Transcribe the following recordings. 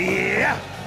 Yeah!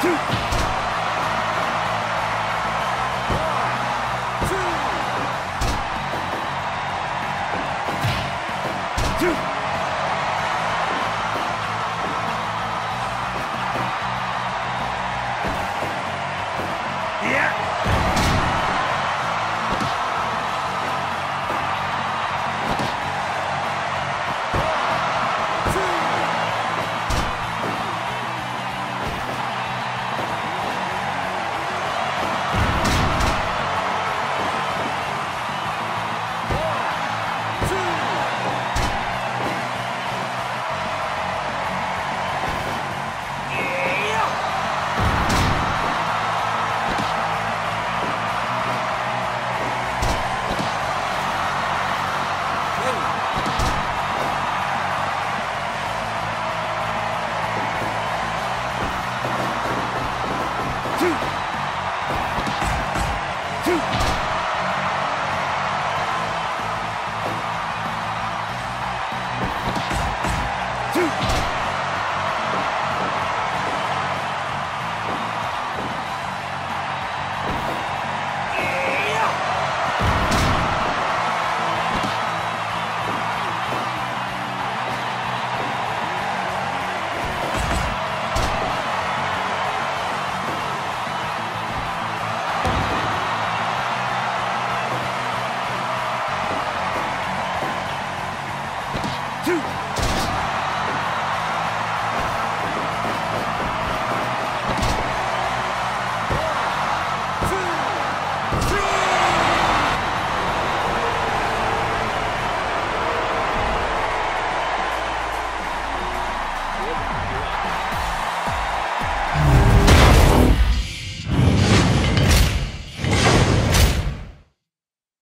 Two.